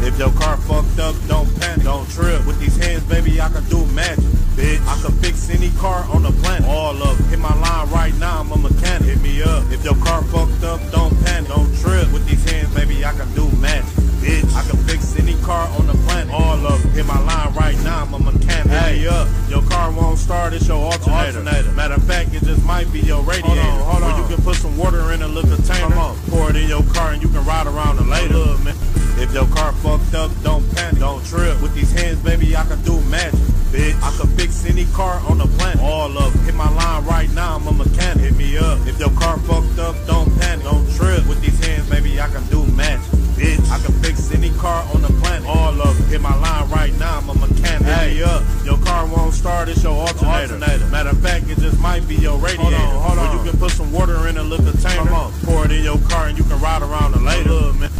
If your car fucked up, don't panic, don't trip. With these hands, baby, I can do magic. Bitch, I can fix any car on the planet. All of it. Hit my line right now, I'm a mechanic. Hit me up. If your car fucked up, don't panic, don't trip. With these hands, baby, I can do magic. Bitch, I can fix any car on the planet. All of it. Hit my line right now, I'm a mechanic. Hit me up. Your car won't start, it's your alternator. alternator. Matter of fact, it just might be your radiator. Hold on, hold car fucked up, don't panic, don't trip. With these hands, baby, I can do magic. Bitch, I can fix any car on the planet. All of it. Hit my line right now, I'm a mechanic. Hit me up. If your car fucked up, don't panic, don't trip. With these hands, baby, I can do magic. Bitch, I can fix any car on the planet. All of it. Hit my line right now, I'm a mechanic. Hit me up. Your car won't start, it's your alternator. alternator. Matter of fact, it just might be your radiator. Hold on, hold on. Or you can put some water in a little container. Come on. Pour it in your car and you can ride around it later. Look, man.